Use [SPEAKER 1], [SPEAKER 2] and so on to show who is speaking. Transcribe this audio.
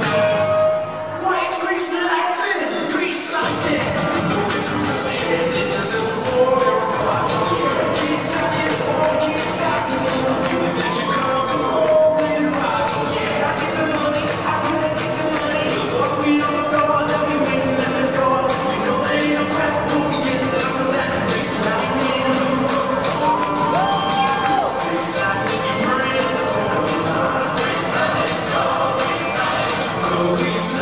[SPEAKER 1] Yeah. Oh,